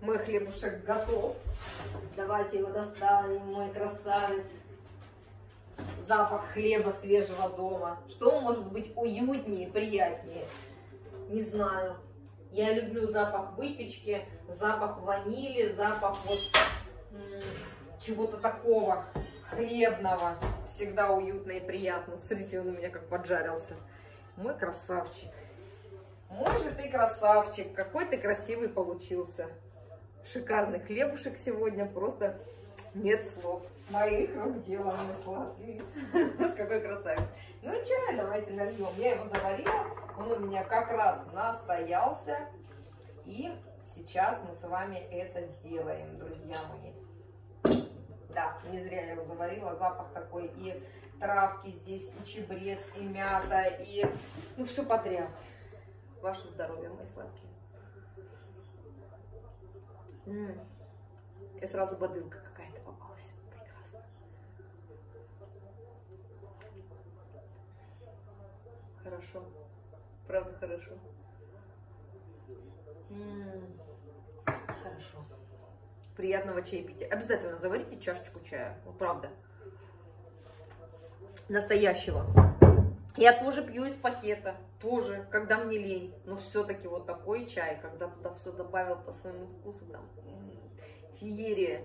Мой хлебушек готов. Давайте его достанем, мой красавец. Запах хлеба свежего дома. Что может быть уютнее, приятнее? Не знаю. Я люблю запах выпечки, запах ванили, запах вот чего-то такого хлебного. Всегда уютно и приятно. Смотрите, он у меня как поджарился. Мой красавчик. Мой же ты красавчик. Какой ты красивый получился. Шикарный хлебушек сегодня. Просто нет слов. Моих рук дело, они сладкие. Какой красавец. Ну и чай давайте нальем. Я его заварила. Он у меня как раз настоялся. И сейчас мы с вами это сделаем, друзья мои. Да, не зря я его заварила. Запах такой и травки здесь, и чебрец, и мята, и ну все подряд. Ваше здоровье, мои сладкие. И сразу бодылка какая-то попалась. Прекрасно. Хорошо. Правда хорошо. М -м -м. Хорошо. Приятного чаепития. Обязательно заварите чашечку чая. Ну, правда. Настоящего. Я тоже пью из пакета. Тоже, когда мне лень. Но все-таки вот такой чай, когда туда все добавил по своему вкусу, там, феерия.